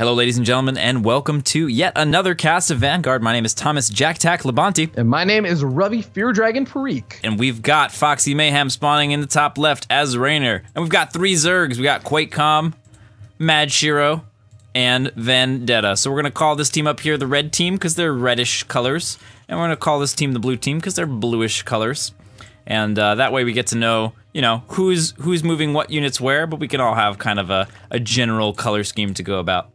Hello, ladies and gentlemen, and welcome to yet another cast of Vanguard. My name is Thomas JaKaTaK Labonte, And my name is Ravi Feardragon Parik. and we've got Foxy Mayhem spawning in the top left as Raynor. And we've got three Zergs. We got QuakeCom, Mad Shiro, and Vendetta. So we're gonna call this team up here the red team because they're reddish colors, and we're gonna call this team the blue team because they're bluish colors. And uh, that way we get to know, you know, who's who's moving what units where, but we can all have kind of a, a general color scheme to go about.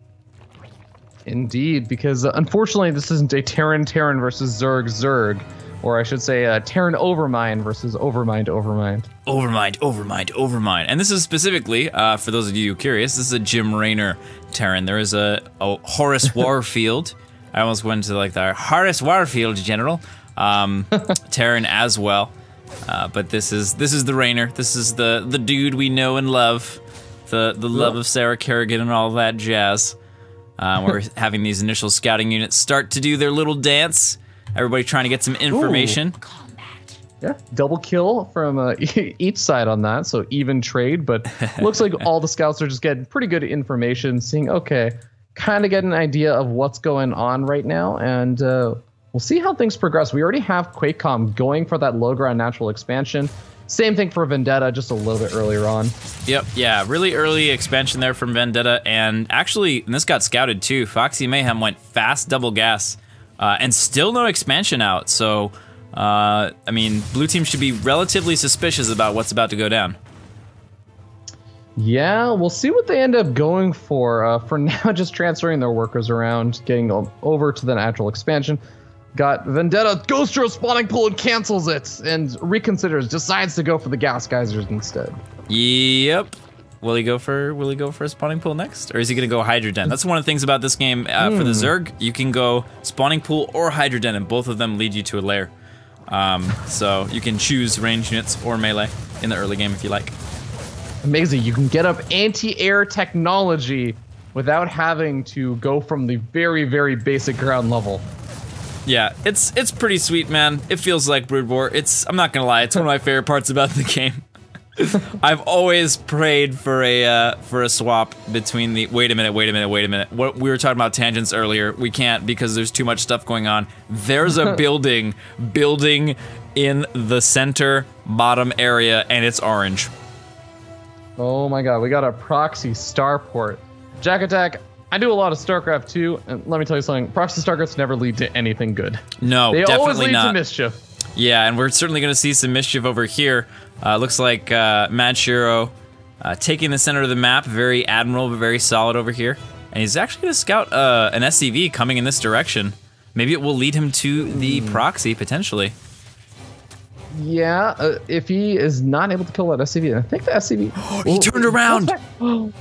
Indeed, because uh, unfortunately this isn't a Terran Terran versus Zerg Zerg, or I should say uh, Terran Overmind versus Overmind Overmind. Overmind, Overmind, Overmind. And this is specifically, uh, for those of you curious, this is a Jim Raynor Terran. There is a, a Horace Warfield. I almost went to like the Horace Warfield General um, Terran as well. Uh, but this is this is the Raynor. This is the the dude we know and love, the the love of Sarah Kerrigan and all that jazz. Uh, we're having these initial scouting units start to do their little dance. Everybody trying to get some information. Yeah, double kill from uh, each side on that, so even trade. But looks like all the scouts are just getting pretty good information, seeing okay, kind of get an idea of what's going on right now, and uh, we'll see how things progress. We already have QuakeCom going for that low ground natural expansion. Same thing for Vendetta, just a little bit earlier on. Yep, yeah, really early expansion there from Vendetta, and actually, and this got scouted too. Foxy Mayhem went fast double gas, uh, and still no expansion out. So, uh, I mean, blue team should be relatively suspicious about what's about to go down. Yeah, we'll see what they end up going for. Uh, for now, just transferring their workers around, getting over to the natural expansion. Got Vendetta goes to a spawning pool and cancels it, and reconsiders, decides to go for the gas geysers instead. Yep. Will he go for Will he go for a spawning pool next, or is he gonna go Hydra Den? That's one of the things about this game. Uh, For the Zerg, you can go spawning pool or Hydra Den, and both of them lead you to a lair. Um, so you can choose range units or melee in the early game if you like. Amazing, you can get up anti-air technology without having to go from the very, very basic ground level. Yeah, it's it's pretty sweet, man. It feels like Brood War. It's I'm not gonna lie, it's one of my favorite parts about the game. I've always prayed for a uh, for a swap between the. Wait a minute, wait a minute, wait a minute. What we were talking about tangents earlier. We can't because there's too much stuff going on. There's a building building in the center bottom area, and it's orange. Oh my god, we got a proxy starport. JaKaTaK, I do a lot of StarCraft 2, and let me tell you something, proxy StarCrafts never lead to anything good. No, They always definitely lead not. to mischief. Yeah, and we're certainly going to see some mischief over here. Uh, looks like uh, Mad Shiro uh, taking the center of the map, very admiral, but very solid over here. And he's actually going to scout uh, an SCV coming in this direction. Maybe it will lead him to the proxy, potentially. Yeah, uh, if he is not able to kill that SCV, I think the SCV. He turned around!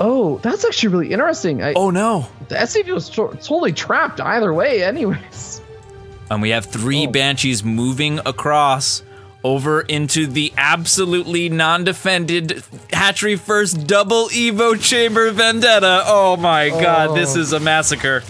Oh, oh, that's actually really interesting. I, Oh no! The SCV was to- totally trapped either way, anyways. And we have three Oh. Banshees moving across over into the absolutely non-defended hatchery first double Evo chamber vendetta. Oh my god, this Oh. is a massacre.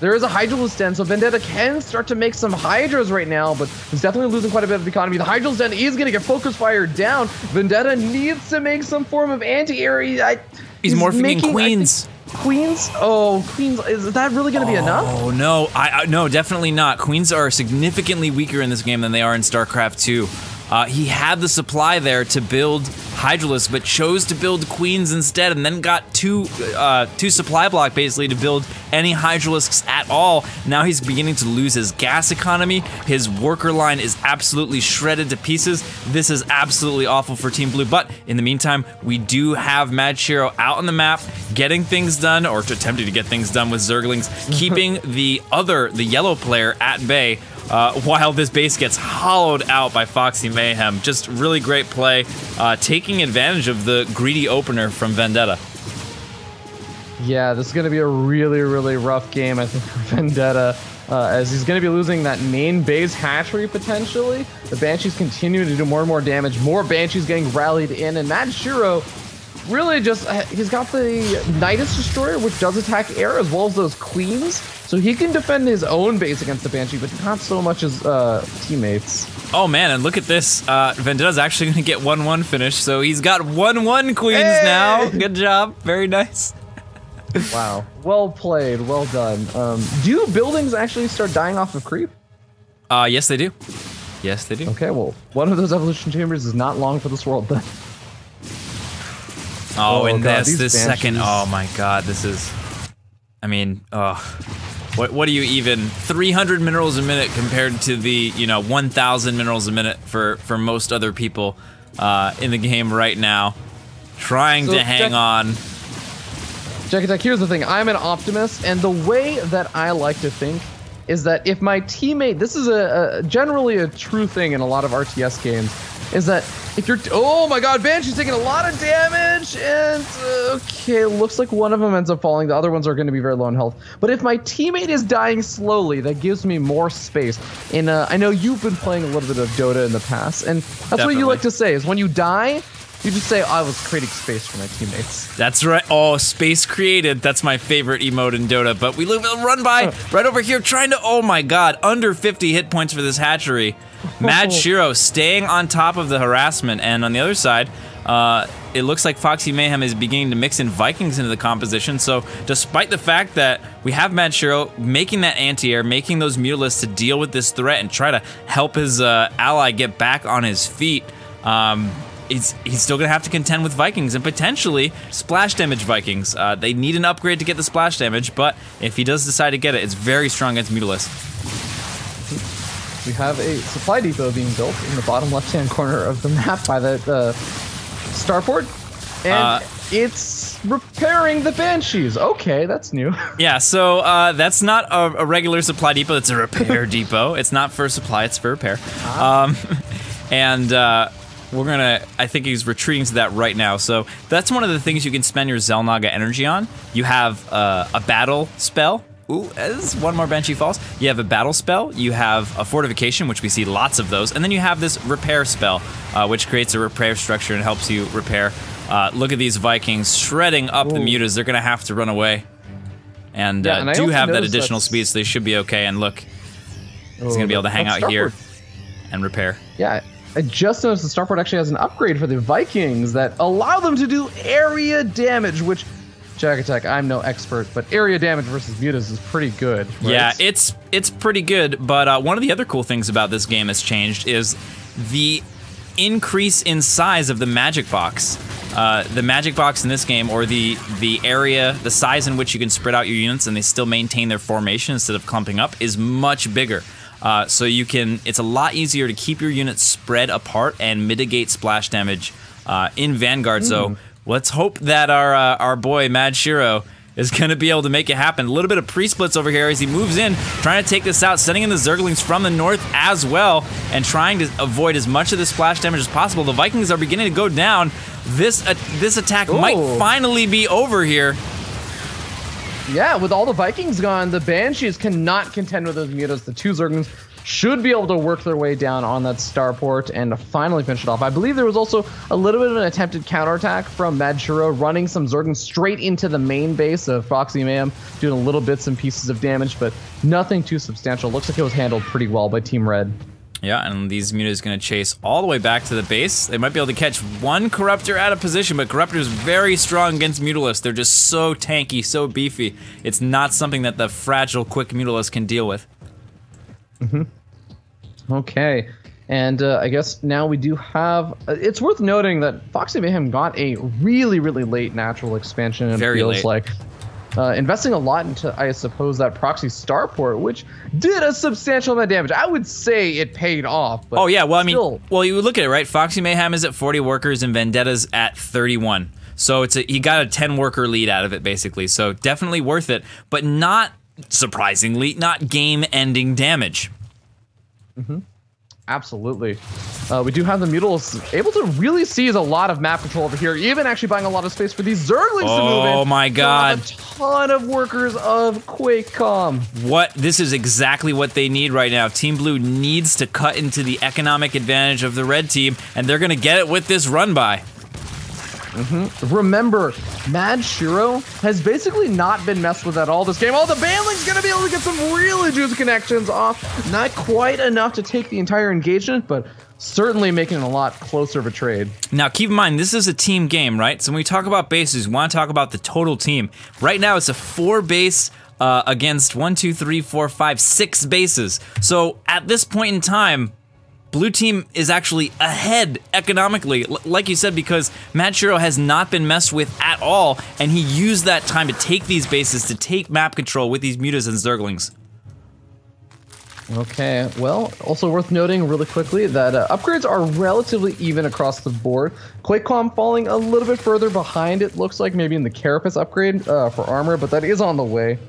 There is a Hydralisk Den, so Vendetta can start to make some Hydras right now, but he's definitely losing quite a bit of the economy. The Hydralisk Den is going to get focus fire down. Vendetta needs to make some form of anti-air. I- He's, morphing making, in queens. Queens? Oh, Queens. Is that really going to be enough? Oh no, I, I no, definitely not. Queens are significantly weaker in this game than they are in StarCraft 2. Uh, he had the supply there to build Hydralisk, but chose to build Queens instead, and then got two uh, two supply block basically to build any Hydralisks at all. Now he's beginning to lose his gas economy. His worker line is absolutely shredded to pieces. This is absolutely awful for Team Blue. But in the meantime, we do have Mad Shiro out on the map, getting things done, or attempting to get things done with Zerglings, keeping the other, the yellow player at bay. Uh, while this base gets hollowed out by Foxy Mayhem. Just really great play, uh, taking advantage of the greedy opener from Vendetta. Yeah, this is going to be a really, really rough game, I think, for Vendetta. Uh, as he's going to be losing that main base hatchery potentially. The Banshees continue to do more and more damage. More Banshees getting rallied in, and Mad Shiro really just uh, he's got the Nydus Destroyer, which does attack air as well as those queens, so he can defend his own base against the Banshee, but not so much as uh, teammates. Oh man, and look at this. Uh, Vendetta's actually going to get 1 1 finish, so he's got 1 1 queens Hey! now. Good job. Very nice. Wow. Well played. Well done. Um, do buildings actually start dying off of creep? Uh, yes, they do. Yes, they do. Okay, well, one of those evolution chambers is not long for this world then. Oh, Oh, and God, this this second. Oh my God, this is. I mean, oh, what what do you even 300 minerals a minute compared to the you know 1,000 minerals a minute for for most other people uh, in the game right now, trying So, to hang on. JaKaTaK, here's the thing. I'm an optimist, and the way that I like to think is that if my teammate, this is a, a generally a true thing in a lot of RTS games, is that if you're, oh my God, Banshee's taking a lot of damage, and uh, okay, looks like one of them ends up falling. The other ones are going to be very low in health. But if my teammate is dying slowly, that gives me more space. And uh, I know you've been playing a little bit of Dota in the past, and that's what you like to say is when you die. You just say, I was creating space for my teammates. That's right. Oh, space created. That's my favorite emote in Dota. But we live run by right over here, trying to. Oh my God, under 50 hit points for this hatchery. Mad Shiro staying on top of the harassment, and on the other side, uh, it looks like Foxy Mayhem is beginning to mix in Vikings into the composition. So, despite the fact that we have Mad Shiro making that anti-air, making those mutalisks to deal with this threat and try to help his uh, ally get back on his feet. Um, he's, he's still gonna have to contend with Vikings and potentially splash damage Vikings. Uh, they need an upgrade to get the splash damage, but if he does decide to get it, it's very strong against Mutalisk. We have a supply depot being built in the bottom left-hand corner of the map by the uh, starport, and Uh, it's repairing the banshees. Okay, that's new. Yeah, so uh, that's not a, a regular supply depot. It's a repair depot. It's not for supply. It's for repair. Um, and uh, we're gonna. I think he's retreating to that right now. So that's one of the things you can spend your Xel'Naga energy on. You have uh, a battle spell. Ooh, as one more Banshee falls. You have a battle spell. You have a fortification, which we see lots of those, and then you have this repair spell, uh, which creates a repair structure and helps you repair. Uh, look at these Vikings shredding up the mutas. They're gonna have to run away and, Yeah, uh, and do have that additional that's- speed, so they should be okay. And look, he's gonna be able to hang out here and repair. Yeah, I just noticed the starport actually has an upgrade for the Vikings that allow them to do area damage, which. JaKaTaK, I'm no expert, but area damage versus mutas is pretty good. right? Yeah, it's it's pretty good. But uh, one of the other cool things about this game has changed is the increase in size of the magic box. Uh, the magic box in this game, or the the area, the size in which you can spread out your units and they still maintain their formation instead of clumping up, is much bigger. Uh, so you can, it's a lot easier to keep your units spread apart and mitigate splash damage uh, in Vanguard. So let's hope that our uh, our boy Mad Shiro is going to be able to make it happen. A little bit of pre-splits over here as he moves in, trying to take this out, sending in the Zerglings from the north as well, and trying to avoid as much of the splash damage as possible. The Vikings are beginning to go down. This uh, this attack might finally be over here. Yeah, with all the Vikings gone, the Banshees cannot contend with those mutas. The two Zerglings should be able to work their way down on that starport and finally finish it off. I believe there was also a little bit of an attempted counterattack from Mad Shiro, running some Zerglings straight into the main base of Foxy Mayhem, doing a little bits and pieces of damage, but nothing too substantial. Looks like it was handled pretty well by Team Red. Yeah, and these mutas going to chase all the way back to the base. They might be able to catch one Corruptor out of position, but Corruptor is very strong against Mutalisks. They're just so tanky, so beefy. It's not something that the fragile, quick Mutalisk can deal with. Mhm. Okay. And uh, I guess now we do have. Uh, it's worth noting that Foxy Mayhem got a really, really late natural expansion. It Very feels late. like uh, investing a lot into, I suppose, that proxy starport, which did a substantial amount of damage. I would say it paid off. But Oh yeah, well I mean, still, well you look at it right. Foxy Mayhem is at 40 workers and Vendetta's at 31. So it's a, he got a 10 worker lead out of it basically. So definitely worth it, but not surprisingly not game-ending damage. Absolutely. Uh, we do have the Mutals able to really seize a lot of map control over here, even actually buying a lot of space for these Zerglings to move in. Oh my God. A ton of workers of QuakeCom. What this is exactly what they need right now. Team Blue needs to cut into the economic advantage of the red team, and they're gonna get it with this run by. Remember, Mad Shiro has basically not been messed with at all this game. Oh, the Baneling's gonna be able to get some really juicy connections off. Not quite enough to take the entire engagement, but certainly making it a lot closer of a trade. Now, keep in mind, this is a team game, right? So when we talk about bases, we want to talk about the total team. Right now, it's a four base uh, against one, two, three, four, five, six bases. So at this point in time, Blue team is actually ahead economically, L like you said, because Madshiro has not been messed with at all, and he used that time to take these bases, to take map control with these mutas and zerglings. Okay, well, also worth noting really quickly that uh, upgrades are relatively even across the board. QuakeCom falling a little bit further behind, it looks like, maybe in the Carapace upgrade uh, for armor, but that is on the way.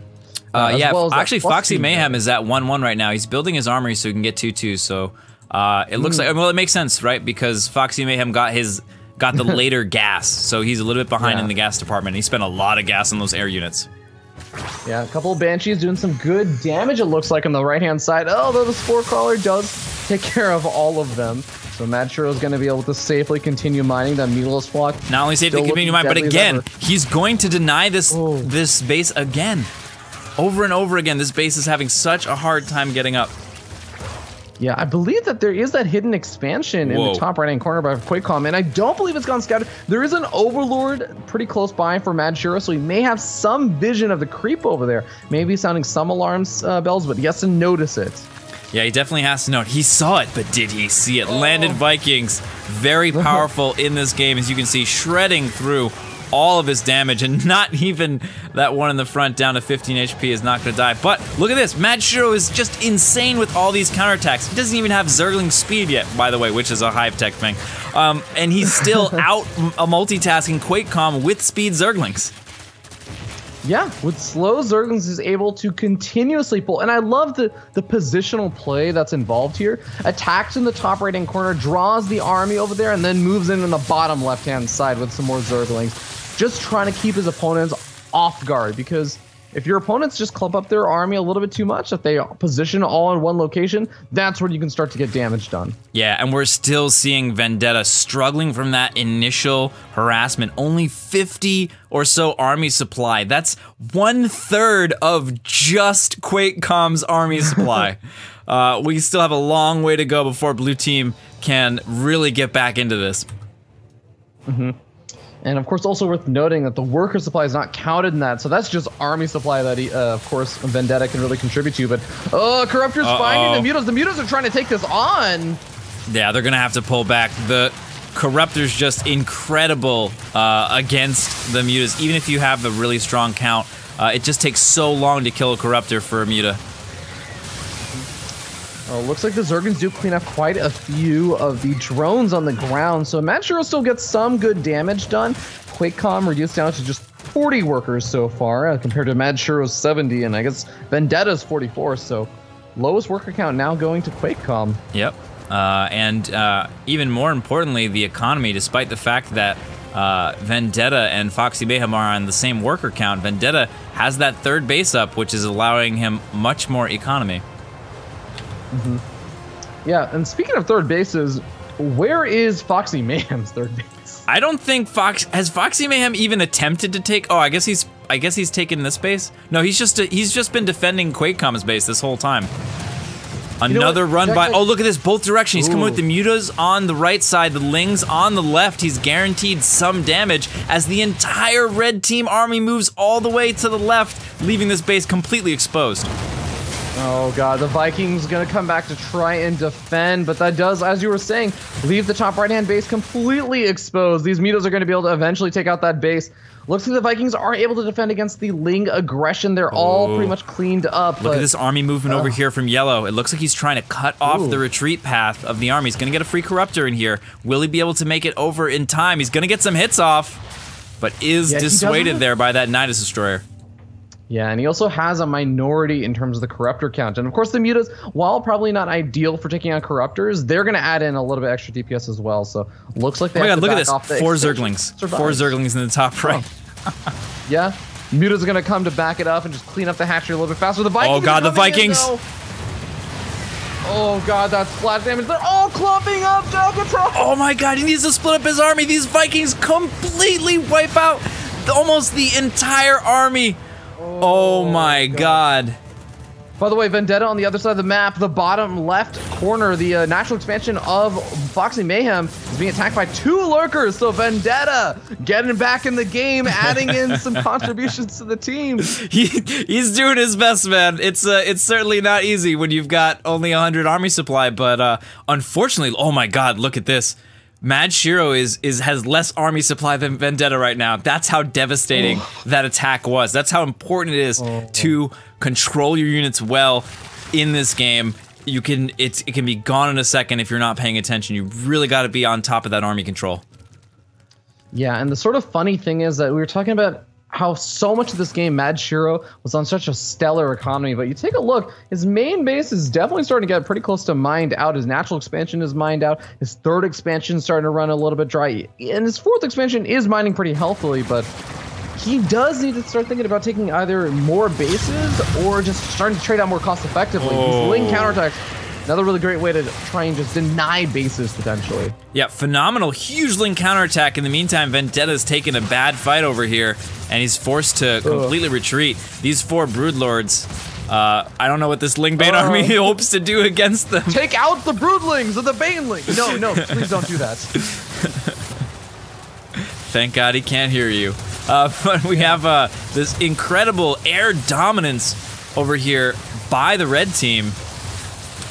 Uh, yeah, well actually, Foxy Mayhem is at 1-1 right now. He's building his armory so he can get 2-2, so uh, it looks mm. like well, it makes sense, right? Because Foxy Mayhem got his got the later gas, so he's a little bit behind yeah. in the gas department. He spent a lot of gas on those air units. Yeah, a couple of Banshees doing some good damage, it looks like, on the right-hand side. Although the Spore Crawler does take care of all of them. So Mad is going to be able to safely continue mining that Mutalist block. Not only safely continue mining, but again, he's going to deny this oh. this base again. Over and over again, this base is having such a hard time getting up. Yeah, I believe that there is that hidden expansion Whoa. in the top right-hand corner by QuakeCom, and I don't believe it's gone scouted. There is an Overlord pretty close by for Mad Shiro, so he may have some vision of the creep over there. Maybe sounding some alarms uh, bells, but he has to notice it. Yeah, he definitely has to know. He saw it, but did he see it? Oh. Landed Vikings, very powerful in this game, as you can see, shredding through all of his damage, and not even that one in the front down to 15 HP is not going to die. But look at this. Mad Shiro is just insane with all these counterattacks. He doesn't even have Zergling speed yet, by the way, which is a Hive Tech thing. Um, and he's still out a multitasking QuakeCom with speed Zerglings. Yeah, with slow Zerglings is able to continuously pull, and I love the the positional play that's involved here. Attacks in the top right hand corner, draws the army over there, and then moves in on the bottom left hand side with some more Zerglings just trying to keep his opponents off guard because if your opponents just clump up their army a little bit too much, if they position all in one location, that's where you can start to get damage done. Yeah, and we're still seeing Vendetta struggling from that initial harassment. Only 50 or so army supply. That's one third of just QuakeCom's army supply. uh, we still have a long way to go before Blue Team can really get back into this. Mm-hmm. And of course, also worth noting that the worker supply is not counted in that, so that's just army supply that, he, uh, of course, Vendetta can really contribute to. But oh, Corruptor's uh -oh. finding the mutas. The mutas are trying to take this on. Yeah, they're gonna have to pull back. The Corruptor's just incredible uh, against the mutas. Even if you have a really strong count, uh, it just takes so long to kill a Corruptor for a muta. Oh, looks like the Zergons do clean up quite a few of the drones on the ground, so Madshiro still gets some good damage done. QuakeCom reduced down to just 40 workers so far, uh, compared to Madshiro's 70, and I guess Vendetta's 44, so lowest worker count now going to QuakeCom. Yep. Uh, and uh, even more importantly, the economy, despite the fact that uh, Vendetta and Foxy Mayhem are on the same worker count, Vendetta has that third base up, which is allowing him much more economy. Mm-hmm. Yeah, and speaking of third bases, where is Foxy Mayhem's third base? I don't think Fox has Foxy Mayhem even attempted to take. Oh, I guess he's. I guess he's taken this base. No, he's just. A, he's just been defending QuakeCom's base this whole time. Another you know run by. Oh, look at this. Both directions. He's coming with the mutas on the right side, the lings on the left. He's guaranteed some damage as the entire red team army moves all the way to the left, leaving this base completely exposed. Oh god, the Vikings gonna come back to try and defend, but that does, as you were saying, leave the top right-hand base completely exposed. These mutas are gonna be able to eventually take out that base. Looks like the Vikings aren't able to defend against the Ling aggression. They're all pretty much cleaned up. Look but, at this army movement uh, over here from Yellow. It looks like he's trying to cut off ooh. the retreat path of the army. He's gonna get a free Corruptor in here. Will he be able to make it over in time? He's gonna get some hits off, but is yeah, dissuaded there by that Nydus Destroyer. Yeah, and he also has a minority in terms of the corruptor count. And of course, the mutas, while probably not ideal for taking on corruptors, they're going to add in a little bit extra DPS as well. So looks like they. Oh my god, look at this! Four zerglings, survive. four zerglings in the top right. Oh. yeah, mutas are going to come to back it up and just clean up the hatchery a little bit faster. The Vikings. Oh god, the Vikings! In, oh god, that's flat damage. They're all clumping up Delcatron. Oh my god, he needs to split up his army. These Vikings completely wipe out almost the entire army. Oh, my god. god. By the way, Vendetta on the other side of the map, the bottom left corner, the uh, natural expansion of Foxy Mayhem is being attacked by two lurkers. So Vendetta getting back in the game, adding in some contributions to the team. He, he's doing his best, man. It's uh, it's certainly not easy when you've got only 100 army supply, but uh, unfortunately, oh my god, look at this. Mad Shiro is is has less army supply than Vendetta right now. That's how devastating that attack was. That's how important it is oh. to control your units well in this game. You can it's it can be gone in a second if you're not paying attention. You really got to be on top of that army control. Yeah, and the sort of funny thing is that we were talking about how so much of this game, Mad Shiro, was on such a stellar economy. But you take a look, his main base is definitely starting to get pretty close to mined out. His natural expansion is mined out. His third expansion is starting to run a little bit dry. And his fourth expansion is mining pretty healthily, but he does need to start thinking about taking either more bases or just starting to trade out more cost effectively. Oh. These Ling counterattacks, another really great way to try and just deny bases potentially. Yeah, phenomenal, huge Ling counterattack. In the meantime, Vendetta's taken a bad fight over here, and he's forced to completely retreat. These four Broodlords, uh, I don't know what this Ling Bane Uh. army hopes to do against them. Take out the broodlings of the banelings. No, no, please don't do that. Thank God he can't hear you. Uh, but we have uh, this incredible air dominance over here by the red team,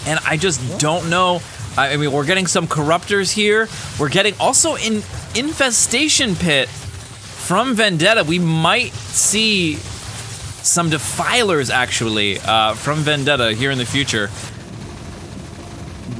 and I just don't know. I mean, we're getting some corruptors here. We're getting also an infestation pit from Vendetta. We might see some defilers actually uh, from Vendetta here in the future.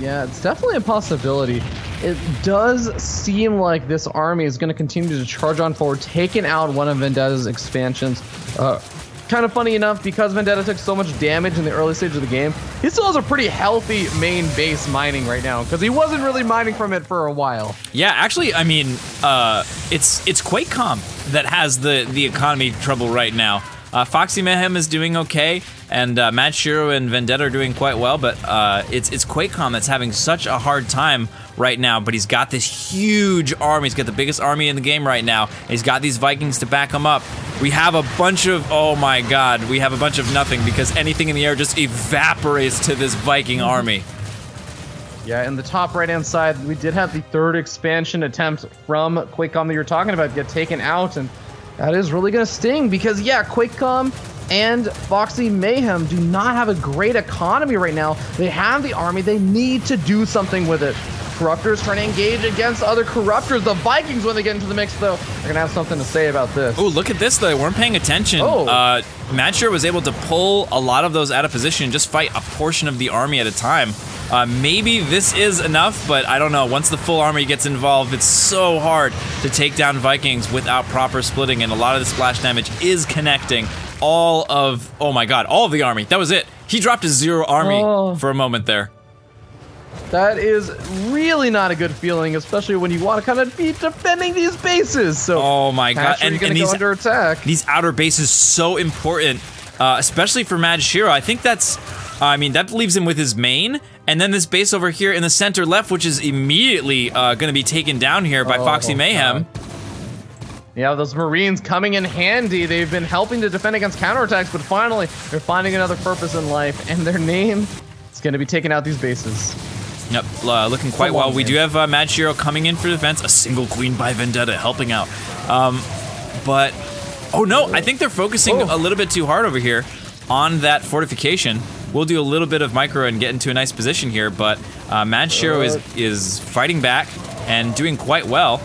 Yeah, it's definitely a possibility. It does seem like this army is going to continue to charge on forward, taking out one of Vendetta's expansions. Uh, kind of funny enough, because Vendetta took so much damage in the early stage of the game, he still has a pretty healthy main base mining right now, because he wasn't really mining from it for a while. Yeah, actually, I mean, uh, it's it's QuakeCom that has the the economy trouble right now. Uh, Foxy Mayhem is doing okay, and uh, Mad Shiro and Vendetta are doing quite well, but uh, it's it's QuakeCom that's having such a hard time right now. But he's got this huge army. He's got the biggest army in the game right now. He's got these Vikings to back him up. We have a bunch of oh my god, we have a bunch of nothing because anything in the air just evaporates to this Viking army. Yeah, in the top right-hand side, we did have the third expansion attempt from QuakeCom that you're talking about get taken out, and that is really gonna sting because yeah, QuakeCom and Foxy Mayhem do not have a great economy right now. They have the army, they need to do something with it. Corruptors trying to engage against other corruptors. The Vikings, when they get into the mix, though, are gonna have something to say about this. Oh, look at this though. They weren't paying attention. Oh. Uh, Madshiro was able to pull a lot of those out of position, and just fight a portion of the army at a time. Uh, maybe this is enough, but I don't know. Once the full army gets involved, it's so hard to take down Vikings without proper splitting, and a lot of the splash damage is connecting all of. Oh my god, all of the army. That was it. He dropped a zero army Oh. for a moment there. That is really not a good feeling, especially when you want to kind of be defending these bases. So, Oh my god, and, and go these under attack? these outer bases so important, uh, especially for Mad Shiro. I think that's, I mean, that leaves him with his main, and then this base over here in the center left, which is immediately uh, going to be taken down here by Oh, Foxy Mayhem. Yeah, those Marines coming in handy. They've been helping to defend against counterattacks, but finally they're finding another purpose in life, and their name is going to be taking out these bases. Yep, uh, looking quite well. We do have uh, Mad Shiro coming in for defense, a single queen by Vendetta helping out. Um, but, oh no, I think they're focusing Oh. a little bit too hard over here on that fortification. We'll do a little bit of micro and get into a nice position here, but uh, Mad Shiro is, is fighting back and doing quite well.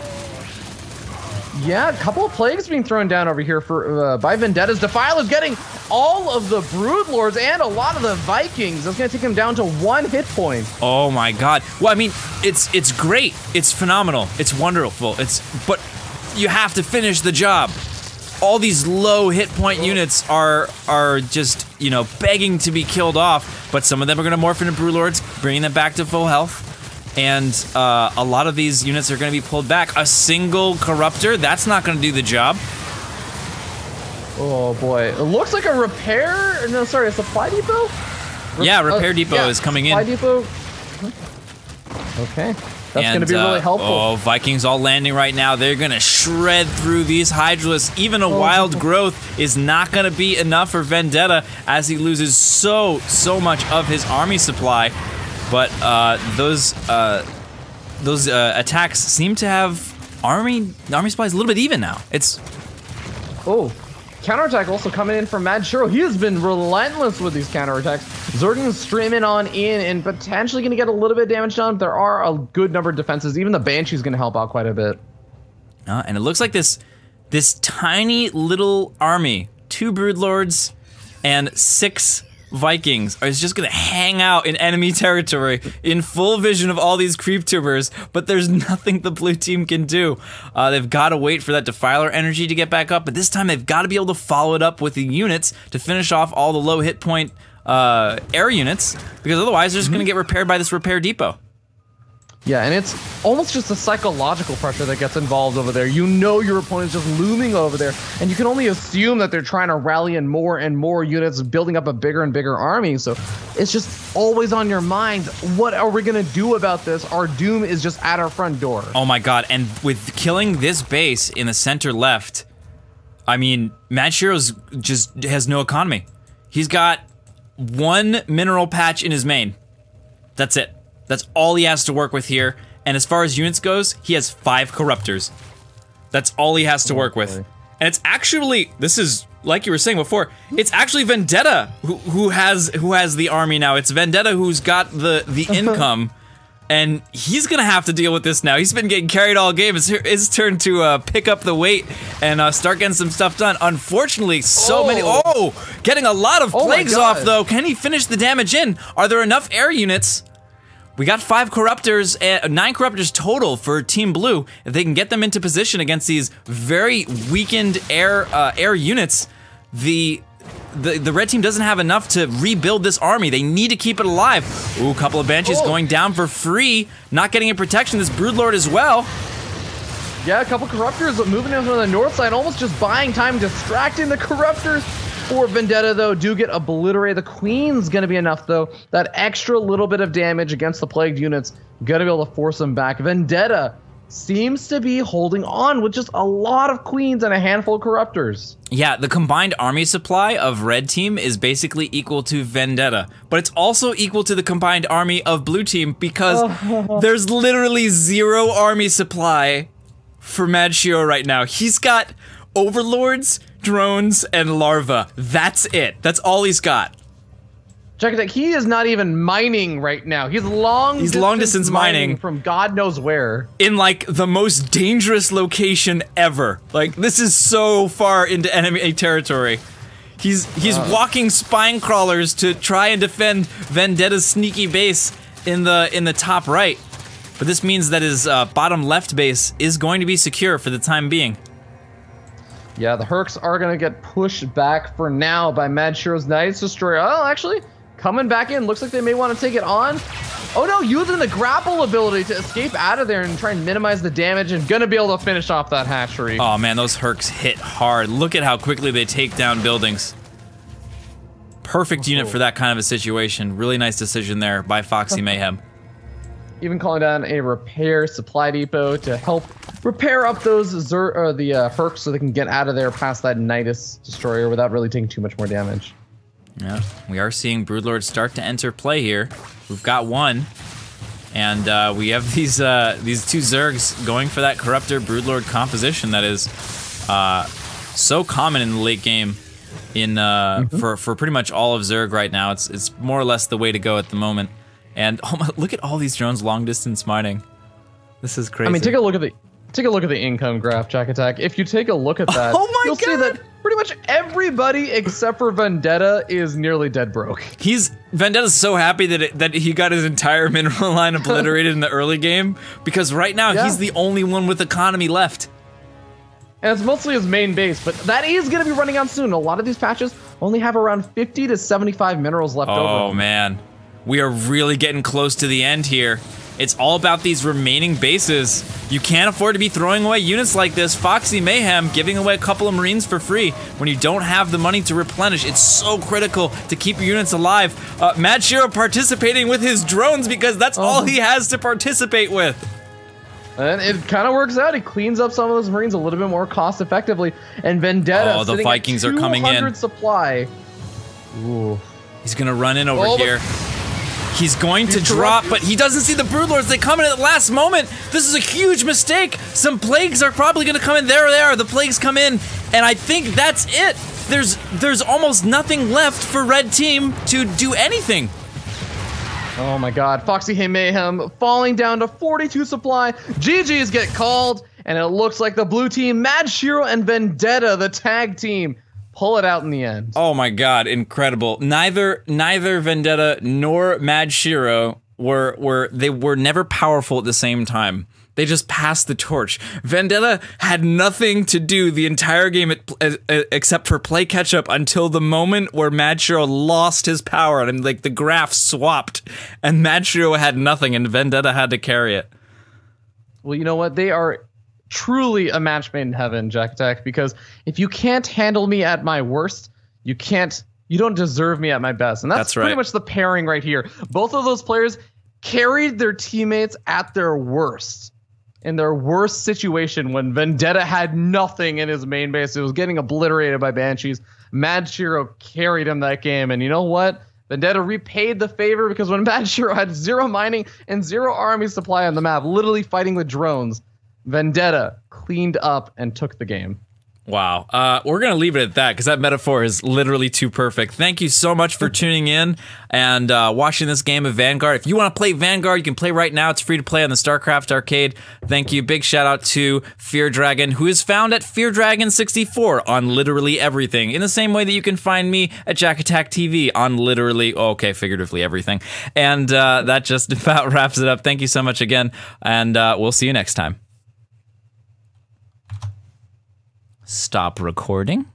Yeah, a couple of plagues being thrown down over here for uh, by Vendetta's Defiler's getting all of the Broodlords and a lot of the Vikings. That's going to take him down to one hit point. Oh my god. Well, I mean, it's it's great. It's phenomenal. It's wonderful. It's but you have to finish the job. All these low hit point units are are just, you know, begging to be killed off, but some of them are going to morph into Broodlords, bringing them back to full health. And uh, a lot of these units are going to be pulled back. A single corruptor, that's not going to do the job. Oh boy, it looks like a repair. No, sorry, a supply depot. Re- Yeah, repair uh, depot yeah, is coming in. Supply depot. Okay. That's going to be really uh, helpful. Oh, Vikings all landing right now. They're going to shred through these Hydralisks. Even a Oh. wild growth is not going to be enough for Vendetta as he loses so, so much of his army supply. But uh, those uh, those uh, attacks seem to have army army supplies a little bit even now. It's Oh, counterattack also coming in from Mad Shiro. He has been relentless with these counterattacks. Zergling streaming on in and potentially going to get a little bit of damage done. There are a good number of defenses. Even the Banshee's going to help out quite a bit. Uh, and it looks like this this tiny little army, two broodlords and six Vikings, is just gonna hang out in enemy territory in full vision of all these creep tumors. But there's nothing the blue team can do. Uh, they've got to wait for that defiler energy to get back up. But this time they've got to be able to follow it up with the units to finish off all the low hit point uh, air units, because otherwise they're just gonna get repaired by this repair depot. Yeah, and it's almost just the psychological pressure that gets involved over there. You know your opponent's just looming over there, and you can only assume that they're trying to rally in more and more units, building up a bigger and bigger army. So it's just always on your mind. What are we gonna do about this? Our doom is just at our front door. Oh my god, and with killing this base in the center left, I mean, Mad just has no economy. He's got one mineral patch in his main. That's it. That's all he has to work with here. And as far as units goes, he has five corruptors. That's all he has to work with. And it's actually this is like you were saying before, it's actually Vendetta who, who has who has the army now. It's Vendetta who's got the the income. And he's gonna have to deal with this now. He's been getting carried all game. It's his turn to uh, pick up the weight and uh, start getting some stuff done. Unfortunately, so Oh. many. Oh, getting a lot of Oh plagues off though. Can he finish the damage in? Are there enough air units? We got five corruptors, uh, nine corruptors total for Team Blue. If they can get them into position against these very weakened air uh, air units, the, the the red team doesn't have enough to rebuild this army. They need to keep it alive. Ooh, a couple of banshees Oh. going down for free, not getting in protection. This broodlord as well. Yeah, a couple corruptors moving in from the north side, almost just buying time, distracting the corruptors. For Vendetta, though, do get obliterated. The Queen's gonna be enough, though. That extra little bit of damage against the plagued units, gonna be able to force them back. Vendetta seems to be holding on with just a lot of Queens and a handful of corruptors. Yeah, the combined army supply of red team is basically equal to Vendetta, but it's also equal to the combined army of blue team because there's literally zero army supply for Mad Shiro right now. He's got overlords, drones, and larva. That's it. That's all he's got. Check it out. He is not even mining right now. He's long. He's long distance mining. from God knows where. In like the most dangerous location ever. Like this is so far into enemy territory. He's he's walking spine crawlers to try and defend Vendetta's sneaky base in the in the top right. But this means that his uh, bottom left base is going to be secure for the time being. Yeah, the Hercs are gonna get pushed back for now by Mad Shiro's Nydus Destroyer. Oh, actually, coming back in. Looks like they may want to take it on. Oh no, using the grapple ability to escape out of there and try and minimize the damage and gonna be able to finish off that hatchery. Oh man, those Hercs hit hard. Look at how quickly they take down buildings. Perfect oh, unit for that kind of a situation. Really nice decision there by Foxy Mayhem. Even calling down a repair supply depot to help repair up those Zer- or the uh, Hercs so they can get out of there past that Nydus Destroyer without really taking too much more damage. Yeah, we are seeing Broodlords start to enter play here. We've got one, and uh, we have these uh, these two Zergs going for that Corruptor Broodlord composition that is uh, so common in the late game. In uh, for for pretty much all of Zerg right now, it's it's more or less the way to go at the moment. And oh my, look at all these drones long distance mining. This is crazy. I mean, take a look at the take a look at the income graph, JaKaTaK. If you take a look at that, Oh my you'll see that pretty much everybody except for Vendetta is nearly dead broke. He's Vendetta's so happy that it, that he got his entire mineral line obliterated in the early game because right now Yeah. he's the only one with economy left. And it's mostly his main base, but that is going to be running out soon. A lot of these patches only have around 50 to 75 minerals left Oh over. Oh man, we are really getting close to the end here. It's all about these remaining bases. You can't afford to be throwing away units like this. Foxy Mayhem giving away a couple of Marines for free when you don't have the money to replenish. It's so critical to keep your units alive. Uh, Mad Shiro participating with his drones because that's all he has to participate with. And it kind of works out. He cleans up some of those Marines a little bit more cost effectively. And Vendetta. Oh, the Vikings are coming in. 200 supply. Ooh. He's gonna run in over Oh, here. He's going to He's drop, but he doesn't see the Broodlords. They come in at the last moment. This is a huge mistake. Some plagues are probably gonna come in. There they are. The plagues come in, and I think that's it. There's there's almost nothing left for red team to do anything. Oh my god. Foxy Hay Mayhem falling down to 42 supply. GG's get called. And it looks like the blue team, Mad Shiro and Vendetta, the tag team, pull it out in the end. Oh my god, incredible. Neither neither Vendetta nor Mad Shiro were were they were never powerful at the same time. They just passed the torch. Vendetta had nothing to do the entire game at, uh, except for play catch up until the moment where Mad Shiro lost his power and like the graph swapped and Mad Shiro had nothing and Vendetta had to carry it. Well, you know what? They are truly a match made in heaven, JaKaTaK, because if you can't handle me at my worst, you can't you don't deserve me at my best. And that's, That's pretty much the pairing right here. Both of those players carried their teammates at their worst. In their worst situation when Vendetta had nothing in his main base. It was getting obliterated by Banshees. Mad Shiro carried him that game. And you know what? Vendetta repaid the favor because when Mad Shiro had zero mining and zero army supply on the map, literally fighting with drones, Vendetta cleaned up and took the game. Wow. Uh, we're going to leave it at that because that metaphor is literally too perfect. Thank you so much for tuning in and uh, watching this game of Vanguard. If you want to play Vanguard, you can play right now. It's free to play on the StarCraft Arcade. Thank you. Big shout out to Feardragon, who is found at Feardragon 64 on literally everything. In the same way that you can find me at JaKaTaK TV on literally, oh, okay, figuratively everything. And uh, that just about wraps it up. Thank you so much again, and uh, we'll see you next time. Stop recording.